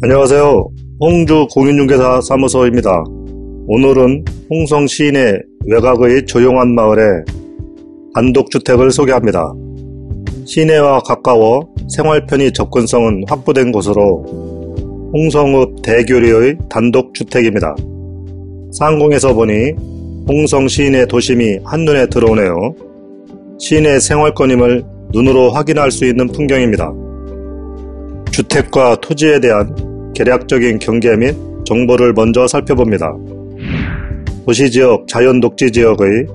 안녕하세요. 홍주 공인중개사 사무소입니다. 오늘은 홍성 시내 외곽의 조용한 마을에 단독주택을 소개합니다. 시내와 가까워 생활편의 접근성은 확보된 곳으로 홍성읍 대교리의 단독주택입니다. 상공에서 보니 홍성 시내 도심이 한눈에 들어오네요. 시내 생활권임을 눈으로 확인할 수 있는 풍경입니다. 주택과 토지에 대한 계략적인 경계 및 정보를 먼저 살펴봅니다. 도시지역 자연독지지역의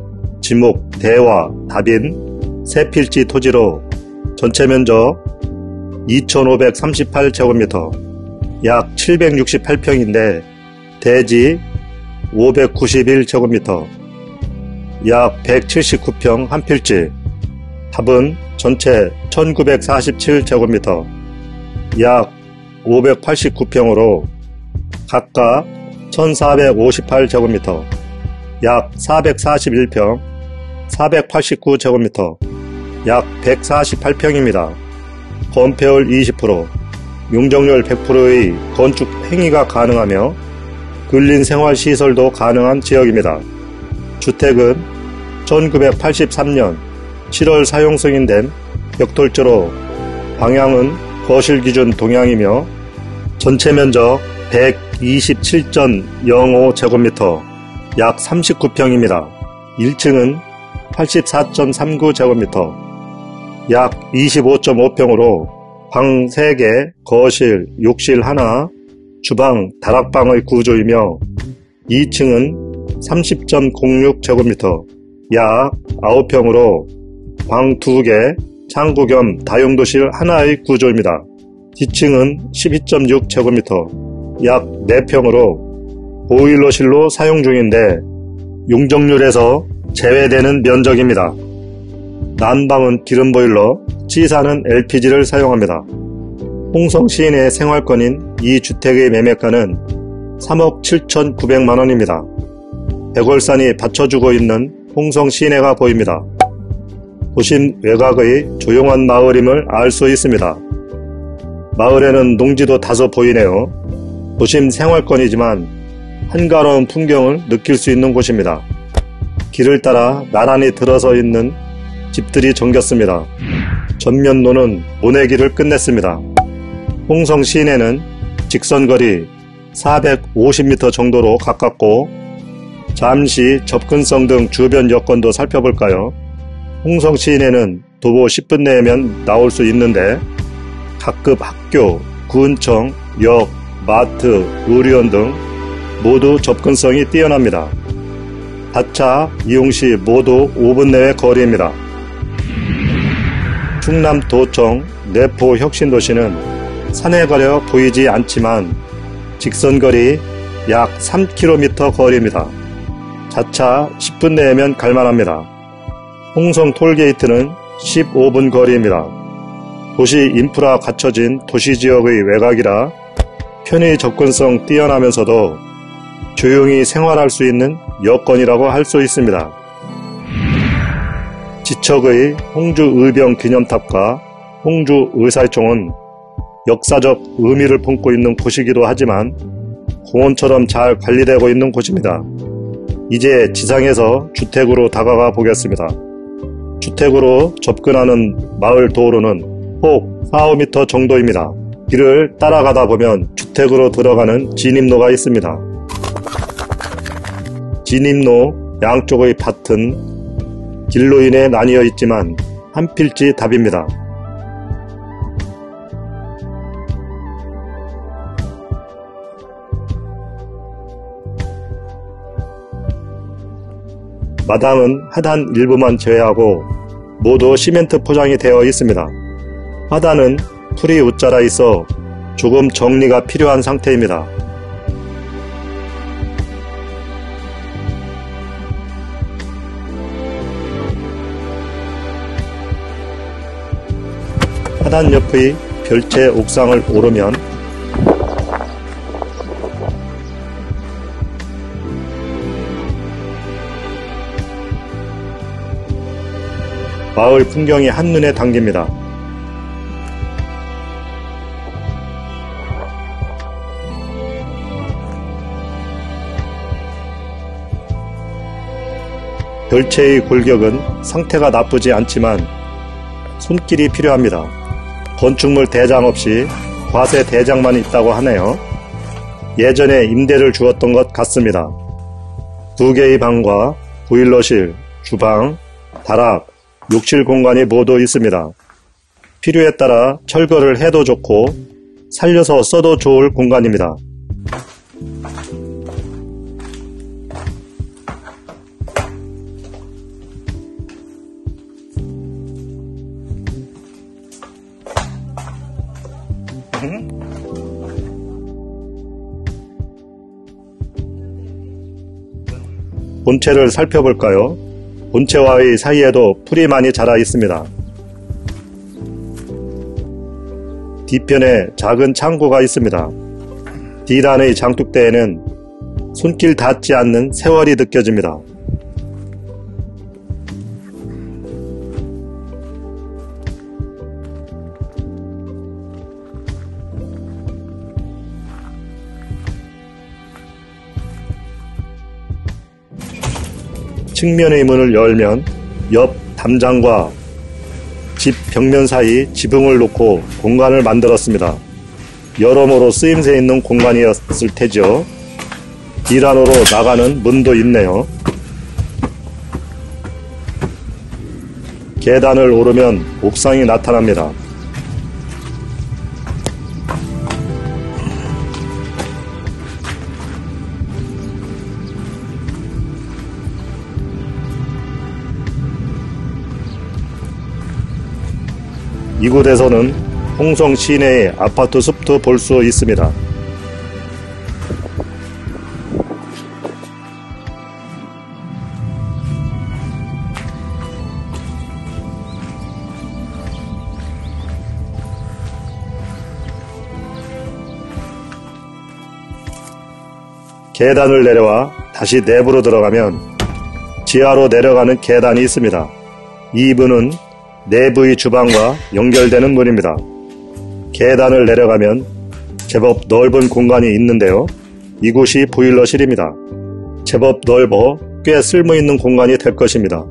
지목, 대화, 답인, 세필지 토지로 전체 면적 2538제곱미터, 약 768평인데 대지 591제곱미터, 약 179평 한 필지, 합은 전체 1947제곱미터, 약 589평으로 각각 1458제곱미터, 약 441평, 489제곱미터, 약 148평입니다. 건폐율 20%, 용적률 100%의 건축 행위가 가능하며 근린 생활 시설도 가능한 지역입니다. 주택은 1983년 7월 사용 승인된 벽돌조로 방향은 거실 기준 동향이며 전체 면적 127.05제곱미터 약 39평입니다. 1층은 84.39제곱미터 약 25.5평으로 방 3개, 거실, 욕실 하나, 주방, 다락방의 구조이며 2층은 30.06제곱미터 약 9평으로 방 2개, 창구 겸 다용도실 하나의 구조입니다. 뒤층은 12.6제곱미터 약 4평으로 보일러실로 사용 중인데 용적률에서 제외되는 면적입니다. 난방은 기름보일러, C사는 LPG를 사용합니다. 홍성 시인의 생활권인 이 주택의 매매가는 3억 7,900만원입니다. 백월산이 받쳐주고 있는 홍성 시내가 보입니다. 도심 외곽의 조용한 마을임을 알 수 있습니다. 마을에는 농지도 다소 보이네요. 도심 생활권이지만 한가로운 풍경을 느낄 수 있는 곳입니다. 길을 따라 나란히 들어서 있는 집들이 정겼습니다. 전면로는 모내길을 끝냈습니다. 홍성 시내는 직선거리 450m 정도로 가깝고 잠시 접근성 등 주변 여건도 살펴볼까요? 홍성 시내는 도보 10분 내면 나올 수 있는데 각급 학교, 군청, 역, 마트, 의료원 등 모두 접근성이 뛰어납니다. 다차 이용 시 모두 5분 내외 거리입니다. 충남 도청 내포 혁신도시는 산에 가려 보이지 않지만 직선거리 약 3km 거리입니다. 자차 10분 내면 갈만합니다. 홍성 톨게이트는 15분 거리입니다. 도시 인프라 갖춰진 도시 지역의 외곽이라 편의 접근성 뛰어나면서도 조용히 생활할 수 있는 여건이라고 할 수 있습니다. 지척의 홍주의병 기념탑과 홍주의사청은 역사적 의미를 품고 있는 곳이기도 하지만 공원처럼 잘 관리되고 있는 곳입니다. 이제 지상에서 주택으로 다가가 보겠습니다. 주택으로 접근하는 마을 도로는 폭 4, 5m 정도입니다. 길을 따라가다 보면 주택으로 들어가는 진입로가 있습니다. 진입로 양쪽의 밭은 길로 인해 나뉘어 있지만 한 필지 답입니다. 마당은 하단 일부만 제외하고 모두 시멘트 포장이 되어 있습니다. 하단은 풀이 웃자라 있어 조금 정리가 필요한 상태입니다. 하단 옆의 별채 옥상을 오르면 마을 풍경이 한눈에 담깁니다. 별채의 골격은 상태가 나쁘지 않지만 손길이 필요합니다. 건축물 대장 없이 과세 대장만 있다고 하네요. 예전에 임대를 주었던 것 같습니다. 두 개의 방과 보일러실, 주방, 다락, 욕실 공간이 모두 있습니다. 필요에 따라 철거를 해도 좋고 살려서 써도 좋을 공간입니다. 본체를 살펴볼까요? 본체와의 사이에도 풀이 많이 자라 있습니다. 뒤편에 작은 창고가 있습니다. D단의 장독대에는 손길 닿지 않는 세월이 느껴집니다. 측면의 문을 열면 옆 담장과 집 벽면 사이 지붕을 놓고 공간을 만들었습니다. 여러모로 쓰임새 있는 공간이었을 테죠. D란으로 나가는 문도 있네요. 계단을 오르면 옥상이 나타납니다. 이곳에서는 홍성 시내의 아파트 숲도 볼 수 있습니다. 계단을 내려와 다시 내부로 들어가면 지하로 내려가는 계단이 있습니다. 이 문은 내부의 주방과 연결되는 문입니다. 계단을 내려가면 제법 넓은 공간이 있는데요. 이곳이 보일러실입니다. 제법 넓어 꽤 쓸모있는 공간이 될 것입니다.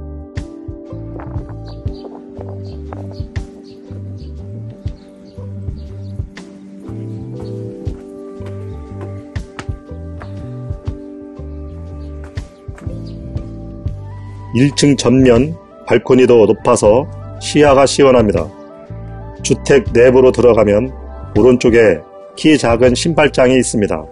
(1층) 전면 발코니도 높아서 시야가 시원합니다. 주택 내부로 들어가면 오른쪽에 키 작은 신발장이 있습니다.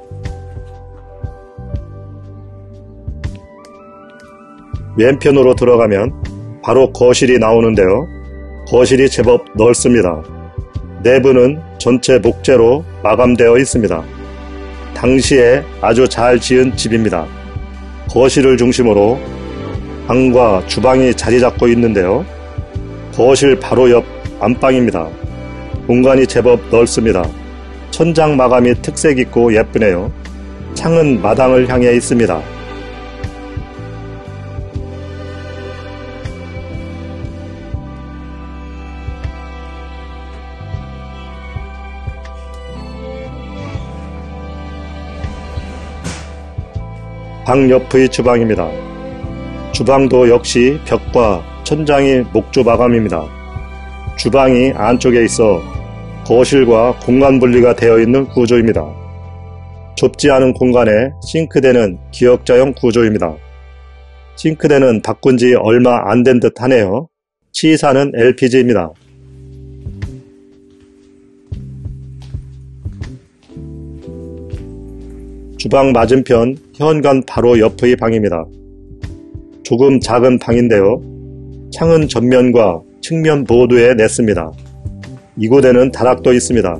왼편으로 들어가면 바로 거실이 나오는데요. 거실이 제법 넓습니다. 내부는 전체 목재로 마감되어 있습니다. 당시에 아주 잘 지은 집입니다. 거실을 중심으로 방과 주방이 자리 잡고 있는데요. 거실 바로 옆 안방입니다. 공간이 제법 넓습니다. 천장 마감이 특색 있고 예쁘네요. 창은 마당을 향해 있습니다. 방 옆의 주방입니다. 주방도 역시 벽과 천장이 목조 마감입니다. 주방이 안쪽에 있어 거실과 공간 분리가 되어 있는 구조입니다. 좁지 않은 공간에 싱크대는 기역자형 구조입니다. 싱크대는 바꾼 지 얼마 안 된 듯 하네요. 치사는 LPG입니다. 주방 맞은편 현관 바로 옆의 방입니다. 조금 작은 방인데요. 창은 전면과 측면 모두에 냈습니다. 이곳에는 다락도 있습니다.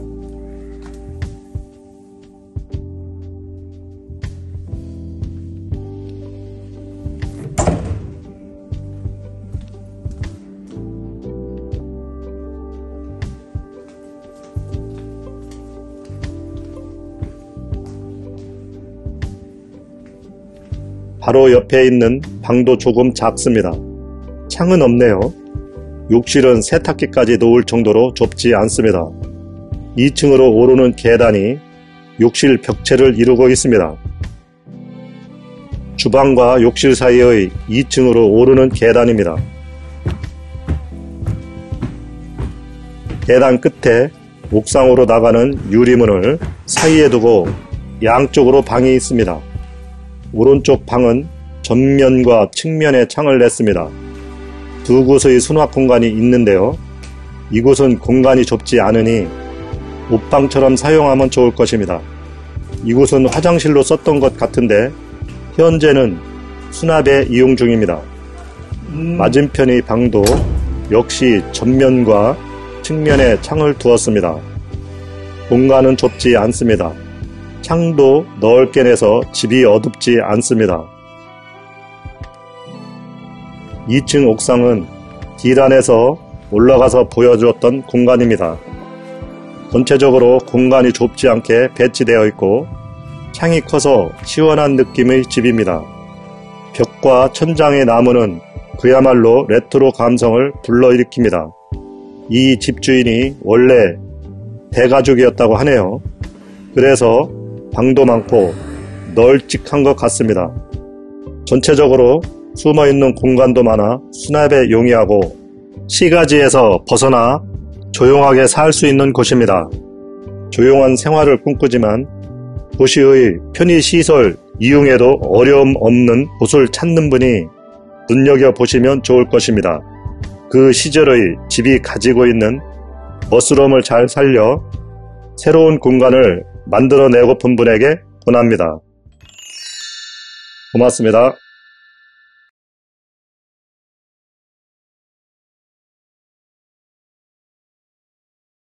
바로 옆에 있는 방도 조금 작습니다. 창은 없네요. 욕실은 세탁기까지 놓을 정도로 좁지 않습니다. 2층으로 오르는 계단이 욕실 벽체를 이루고 있습니다. 주방과 욕실 사이의 2층으로 오르는 계단입니다. 계단 끝에 옥상으로 나가는 유리문을 사이에 두고 양쪽으로 방이 있습니다. 오른쪽 방은 전면과 측면에 창을 냈습니다. 두 곳의 수납 공간이 있는데요. 이곳은 공간이 좁지 않으니 옷방처럼 사용하면 좋을 것입니다. 이곳은 화장실로 썼던 것 같은데 현재는 수납에 이용 중입니다. 맞은편의 방도 역시 전면과 측면에 창을 두었습니다. 공간은 좁지 않습니다. 창도 넓게 내서 집이 어둡지 않습니다. 2층 옥상은 계단에서 올라가서 보여주었던 공간입니다. 전체적으로 공간이 좁지 않게 배치되어 있고 창이 커서 시원한 느낌의 집입니다. 벽과 천장의 나무는 그야말로 레트로 감성을 불러일으킵니다. 이 집주인이 원래 대가족이었다고 하네요. 그래서 방도 많고 널찍한 것 같습니다. 전체적으로 숨어 있는 공간도 많아 수납에 용이하고 시가지에서 벗어나 조용하게 살 수 있는 곳입니다. 조용한 생활을 꿈꾸지만 도시의 편의시설 이용에도 어려움 없는 곳을 찾는 분이 눈여겨보시면 좋을 것입니다. 그 시절의 집이 가지고 있는 멋스러움을 잘 살려 새로운 공간을 만들어내고픈 분에게 권합니다. 고맙습니다.